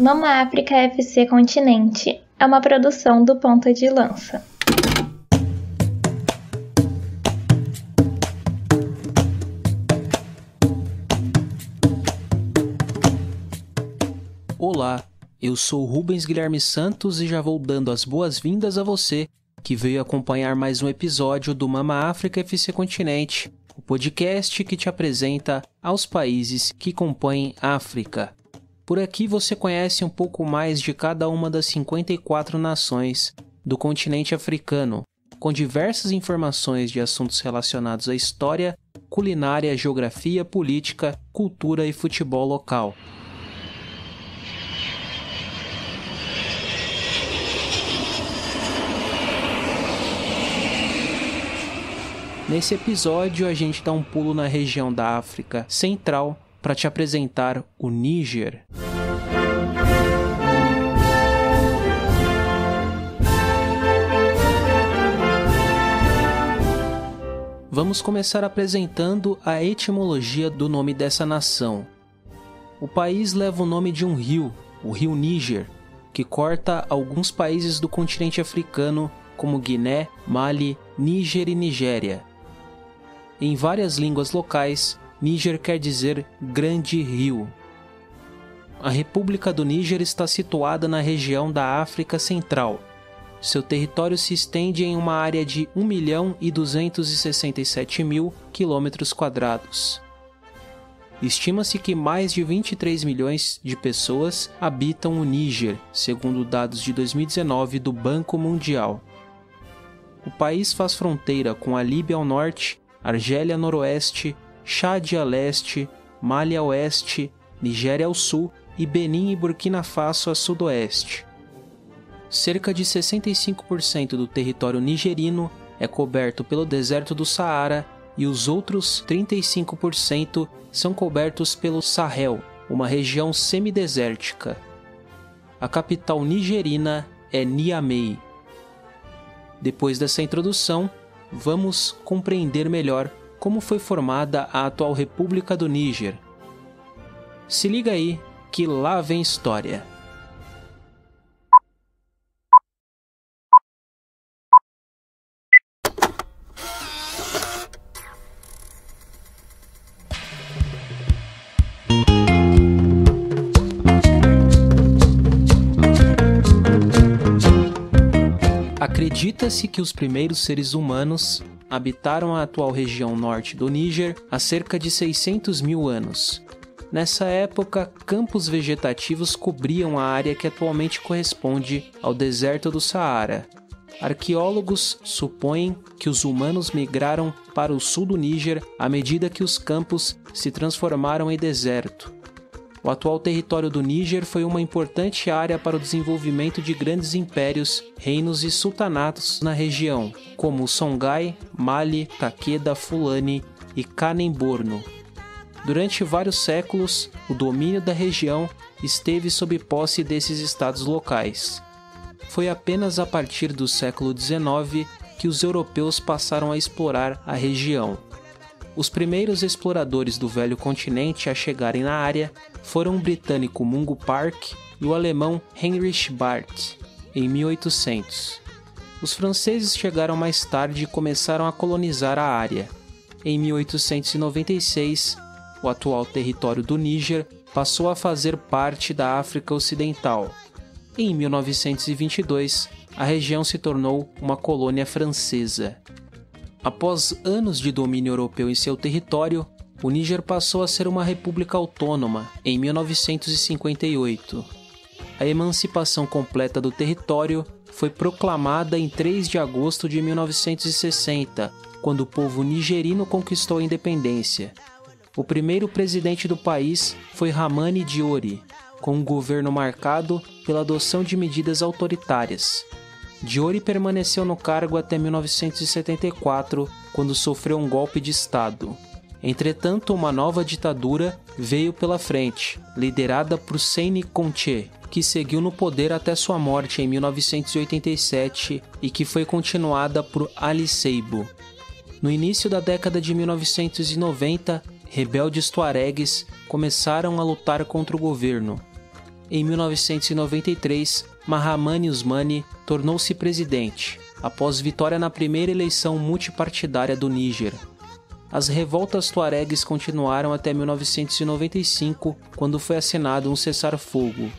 Mama África FC Continente é uma produção do Ponta de Lança. Olá, eu sou Rubens Guilherme Santos e já vou dando as boas-vindas a você que veio acompanhar mais um episódio do Mama África FC Continente, o podcast que te apresenta aos países que compõem África. Por aqui você conhece um pouco mais de cada uma das 54 nações do continente africano, com diversas informações de assuntos relacionados à história, culinária, geografia, política, cultura e futebol local. Nesse episódio, a gente dá um pulo na região da África Central para te apresentar o Níger. Vamos começar apresentando a etimologia do nome dessa nação. O país leva o nome de um rio, o rio Níger, que corta alguns países do continente africano, como Guiné, Mali, Níger e Nigéria. Em várias línguas locais, Níger quer dizer Grande Rio. A República do Níger está situada na região da África Central. Seu território se estende em uma área de 1 milhão e 267 mil quilômetros quadrados. Estima-se que mais de 23 milhões de pessoas habitam o Níger, segundo dados de 2019 do Banco Mundial. O país faz fronteira com a Líbia ao norte Argélia Noroeste, Chad a leste, Mali a oeste, Nigéria ao sul e Benin e Burkina Faso a sudoeste. Cerca de 65% do território nigerino é coberto pelo deserto do Saara e os outros 35% são cobertos pelo Sahel, uma região semidesértica. A capital nigerina é Niamey. Depois dessa introdução, vamos compreender melhor como foi formada a atual República do Níger. Se liga aí que lá vem história. Acredita-se que os primeiros seres humanos habitaram a atual região norte do Níger há cerca de 600 mil anos. Nessa época, campos vegetativos cobriam a área que atualmente corresponde ao deserto do Saara. Arqueólogos supõem que os humanos migraram para o sul do Níger à medida que os campos se transformaram em deserto. O atual território do Níger foi uma importante área para o desenvolvimento de grandes impérios, reinos e sultanatos na região, como Songhai, Mali, Takeda, Fulani e Kanem-Borno. Durante vários séculos, o domínio da região esteve sob posse desses estados locais. Foi apenas a partir do século XIX que os europeus passaram a explorar a região. Os primeiros exploradores do velho continente a chegarem na área foram o britânico Mungo Park e o alemão Heinrich Barth, em 1800. Os franceses chegaram mais tarde e começaram a colonizar a área. Em 1896, o atual território do Níger passou a fazer parte da África Ocidental. Em 1922, a região se tornou uma colônia francesa. Após anos de domínio europeu em seu território, o Níger passou a ser uma república autônoma em 1958. A emancipação completa do território foi proclamada em 3 de agosto de 1960, quando o povo nigerino conquistou a independência. O primeiro presidente do país foi Ramani Diori, com um governo marcado pela adoção de medidas autoritárias. Diori permaneceu no cargo até 1974, quando sofreu um golpe de Estado. Entretanto, uma nova ditadura veio pela frente, liderada por Seyni Conche, que seguiu no poder até sua morte em 1987 e que foi continuada por Ali Seibo. No início da década de 1990, rebeldes tuaregues começaram a lutar contra o governo. em 1993, Mahamane Usmani tornou-se presidente, após vitória na primeira eleição multipartidária do Níger. As revoltas tuaregues continuaram até 1995, quando foi assinado um cessar-fogo.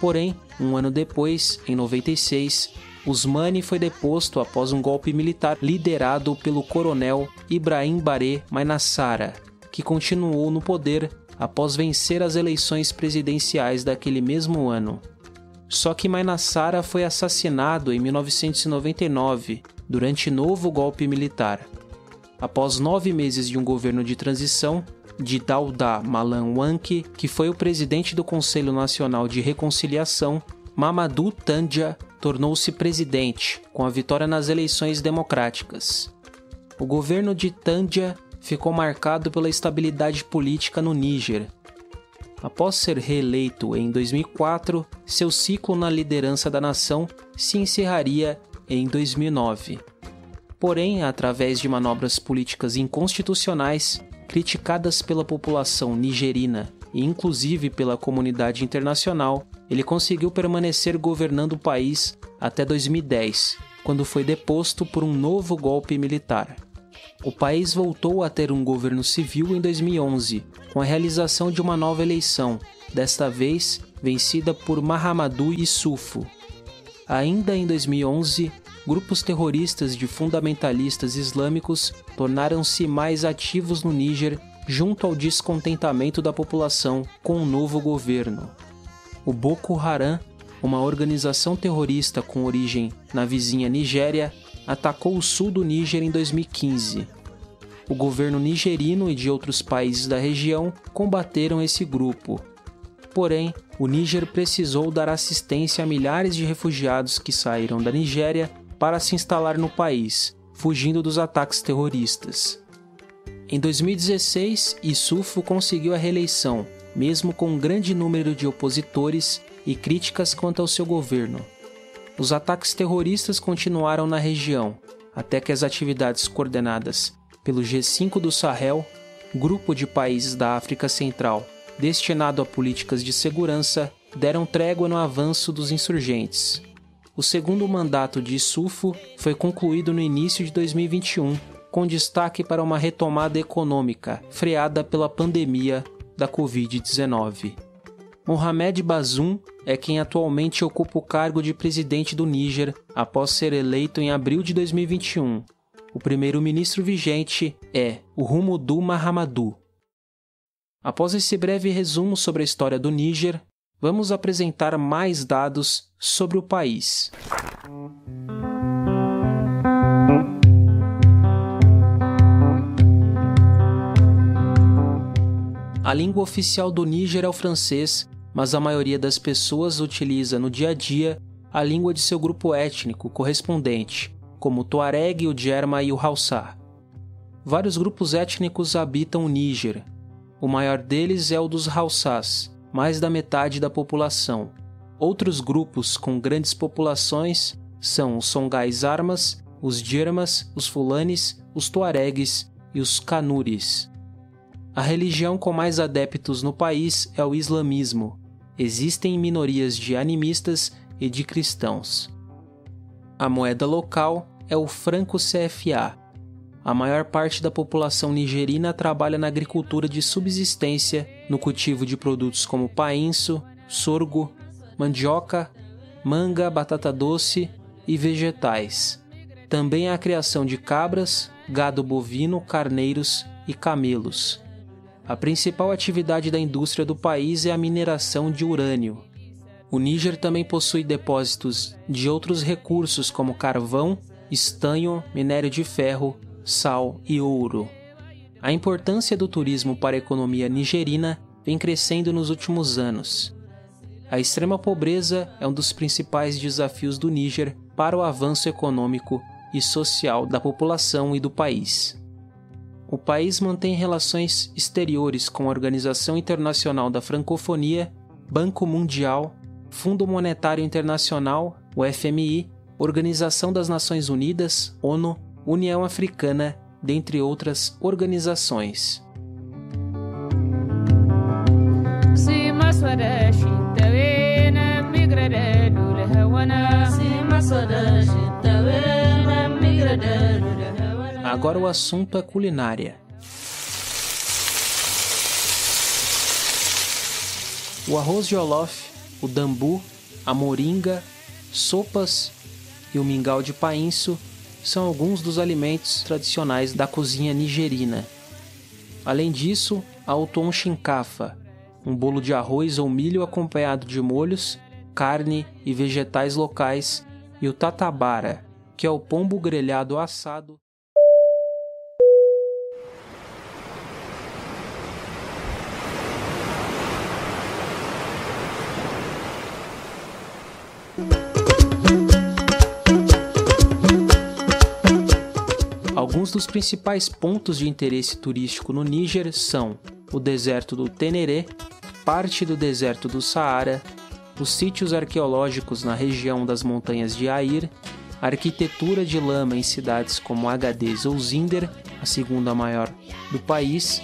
Porém, um ano depois, em 96, Usmani foi deposto após um golpe militar liderado pelo coronel Ibrahim Baré Mainassara, que continuou no poder após vencer as eleições presidenciais daquele mesmo ano. Só que Mainassara foi assassinado em 1999, durante novo golpe militar. Após nove meses de um governo de transição, de Dauda Malan Wanki, que foi o presidente do Conselho Nacional de Reconciliação, Mamadou Tandja tornou-se presidente com a vitória nas eleições democráticas. O governo de Tandja ficou marcado pela estabilidade política no Níger. Após ser reeleito em 2004, seu ciclo na liderança da nação se encerraria em 2009. Porém, através de manobras políticas inconstitucionais, criticadas pela população nigerina e inclusive pela comunidade internacional, ele conseguiu permanecer governando o país até 2010, quando foi deposto por um novo golpe militar. O país voltou a ter um governo civil em 2011, com a realização de uma nova eleição, desta vez vencida por Mahamadou Issoufou. Ainda em 2011, grupos terroristas de fundamentalistas islâmicos tornaram-se mais ativos no Níger junto ao descontentamento da população com o novo governo. O Boko Haram, uma organização terrorista com origem na vizinha Nigéria, atacou o sul do Níger em 2015. O governo nigerino e de outros países da região combateram esse grupo. Porém, o Níger precisou dar assistência a milhares de refugiados que saíram da Nigéria para se instalar no país, fugindo dos ataques terroristas. Em 2016, Issoufou conseguiu a reeleição, mesmo com um grande número de opositores e críticas quanto ao seu governo. Os ataques terroristas continuaram na região, até que as atividades coordenadas pelo G5 do Sahel, grupo de países da África Central destinado a políticas de segurança, deram trégua no avanço dos insurgentes. O segundo mandato de Issoufou foi concluído no início de 2021, com destaque para uma retomada econômica freada pela pandemia da Covid-19. Mohamed Bazoum é quem atualmente ocupa o cargo de presidente do Níger após ser eleito em abril de 2021. O primeiro-ministro vigente é o Humudu Mahamadou. Após esse breve resumo sobre a história do Níger, vamos apresentar mais dados sobre o país. A língua oficial do Níger é o francês, mas a maioria das pessoas utiliza no dia a dia a língua de seu grupo étnico correspondente, como o Tuareg, o Djerma e o Hausa. Vários grupos étnicos habitam o Níger. O maior deles é o dos Hausas, mais da metade da população. Outros grupos com grandes populações são os Songais Armas, os Djermas, os Fulanes, os Tuaregues e os Kanuris. A religião com mais adeptos no país é o islamismo. Existem minorias de animistas e de cristãos. A moeda local é o franco CFA. A maior parte da população nigerina trabalha na agricultura de subsistência, no cultivo de produtos como painço, sorgo, mandioca, manga, batata doce e vegetais. Também a criação de cabras, gado bovino, carneiros e camelos. A principal atividade da indústria do país é a mineração de urânio. O Níger também possui depósitos de outros recursos como carvão, estanho, minério de ferro, sal e ouro. A importância do turismo para a economia nigerina vem crescendo nos últimos anos. A extrema pobreza é um dos principais desafios do Níger para o avanço econômico e social da população e do país o país mantém relações exteriores com a Organização Internacional da Francofonia, Banco Mundial, Fundo Monetário Internacional, o FMI, Organização das Nações Unidas, ONU, União Africana, dentre outras organizações. Agora o assunto é culinária. O arroz de olof, o dambu, a moringa, sopas e o mingau de painço são alguns dos alimentos tradicionais da cozinha nigerina. Além disso, há o tom shinkafa, um bolo de arroz ou milho acompanhado de molhos, carne e vegetais locais, e o tatabara, que é o pombo grelhado assado. Alguns dos principais pontos de interesse turístico no Níger são o deserto do Teneré, parte do deserto do Saara, os sítios arqueológicos na região das montanhas de Air, a arquitetura de lama em cidades como Agadez ou Zinder, a segunda maior do país,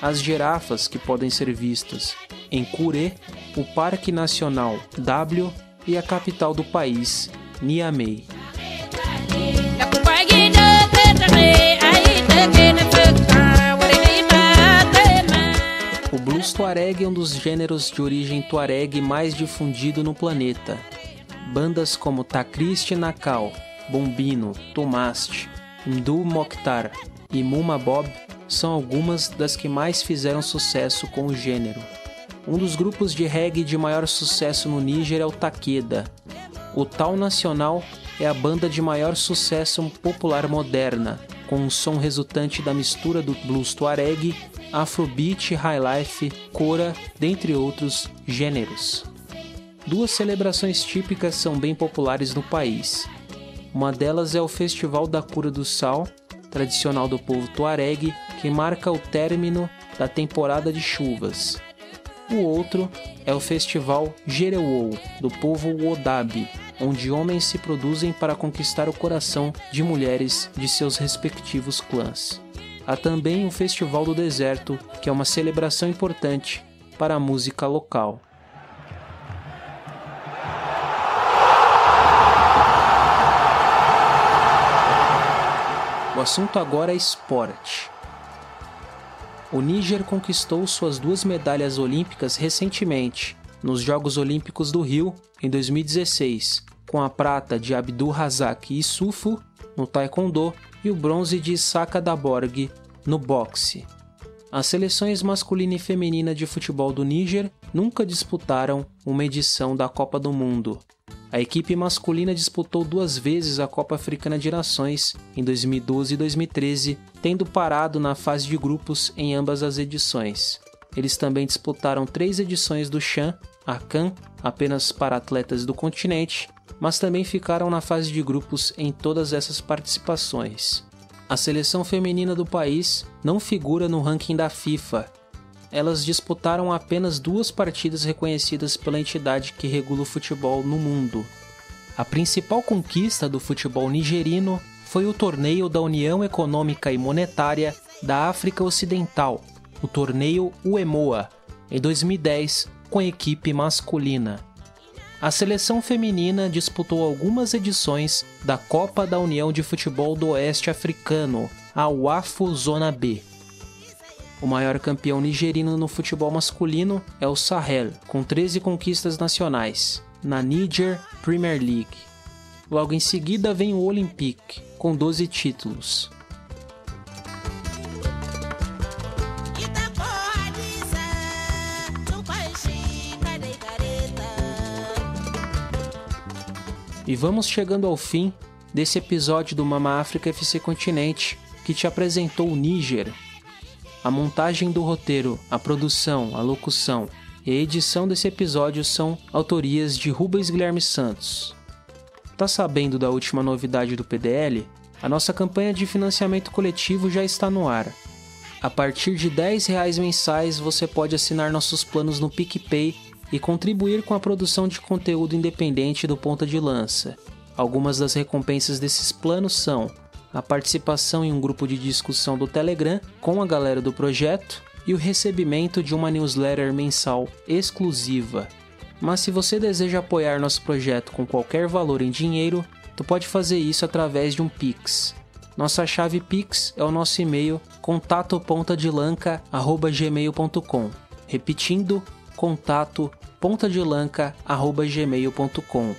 as girafas que podem ser vistas em Kure, o Parque Nacional W e a capital do país, Niamey. Tuareg é um dos gêneros de origem tuareg mais difundido no planeta. Bandas como Takrist Nakal, Bombino, Tomast, Ndu Mokhtar e Muma Bob são algumas das que mais fizeram sucesso com o gênero. Um dos grupos de reggae de maior sucesso no Níger é o Takeda. O Tal Nacional é a banda de maior sucesso popular moderna, com um som resultante da mistura do blues tuareg, afrobeat, highlife, cora, dentre outros gêneros. Duas celebrações típicas são bem populares no país. Uma delas é o Festival da Cura do Sal, tradicional do povo tuareg, que marca o término da temporada de chuvas. O outro é o Festival Jerewou, do povo Wodabi, onde homens se produzem para conquistar o coração de mulheres de seus respectivos clãs. Há também o Festival do Deserto, que é uma celebração importante para a música local. O assunto agora é esporte. O Níger conquistou suas duas medalhas olímpicas recentemente, nos Jogos Olímpicos do Rio, em 2016, com a prata de Abdul Razak Issoufou no taekwondo e o bronze de Saka Daborg no boxe. As seleções masculina e feminina de futebol do Níger nunca disputaram uma edição da Copa do Mundo. A equipe masculina disputou duas vezes a Copa Africana de Nações, em 2012 e 2013, tendo parado na fase de grupos em ambas as edições. Eles também disputaram três edições do Chan a CAN apenas para atletas do continente, mas também ficaram na fase de grupos em todas essas participações. A seleção feminina do país não figura no ranking da FIFA. Elas disputaram apenas duas partidas reconhecidas pela entidade que regula o futebol no mundo. A principal conquista do futebol nigerino foi o torneio da União Econômica e Monetária da África Ocidental, o torneio UEMOA, em 2010, com a equipe masculina. A seleção feminina disputou algumas edições da Copa da União de Futebol do Oeste Africano, a UAFO Zona B. O maior campeão nigerino no futebol masculino é o Sahel, com 13 conquistas nacionais, na Niger Premier League. Logo em seguida vem o Olympique, com 12 títulos. E vamos chegando ao fim desse episódio do Mama África FC Continente, que te apresentou o Níger. A montagem do roteiro, a produção, a locução e a edição desse episódio são autorias de Rubens Guilherme Santos. Tá sabendo da última novidade do PDL? A nossa campanha de financiamento coletivo já está no ar. A partir de R$ reais mensais você pode assinar nossos planos no PicPay e contribuir com a produção de conteúdo independente do Ponta de Lança. Algumas das recompensas desses planos são a participação em um grupo de discussão do Telegram com a galera do projeto e o recebimento de uma newsletter mensal exclusiva. Mas se você deseja apoiar nosso projeto com qualquer valor em dinheiro, tu pode fazer isso através de um Pix. Nossa chave Pix é o nosso e-mail contato.pontadelanca@gmail.com. Repetindo, contato.pontadelanca@gmail.com.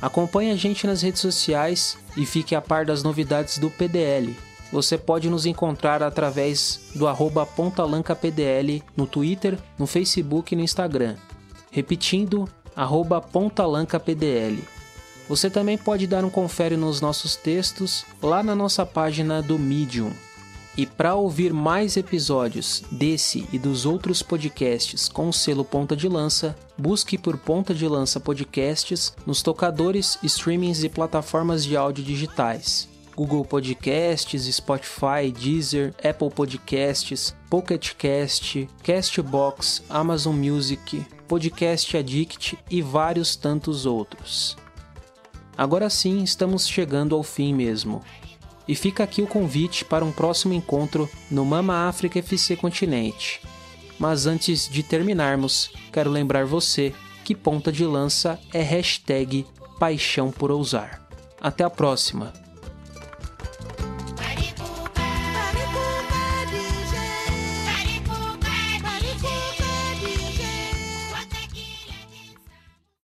Acompanhe a gente nas redes sociais e fique a par das novidades do PDL. Você pode nos encontrar através do arroba pontalancapdl no Twitter, no Facebook e no Instagram. Repetindo, arroba pontalancapdl. Você também pode dar um confere nos nossos textos lá na nossa página do Medium. E para ouvir mais episódios desse e dos outros podcasts com o selo Ponta de Lança, busque por Ponta de Lança Podcasts nos tocadores, streamings e plataformas de áudio digitais. Google Podcasts, Spotify, Deezer, Apple Podcasts, Pocket Cast, Castbox, Amazon Music, Podcast Addict e vários tantos outros. Agora sim, estamos chegando ao fim mesmo. E fica aqui o convite para um próximo encontro no Mama África FC Continente. Mas antes de terminarmos, quero lembrar você que ponta de lança é hashtag paixão por ousar. Até a próxima!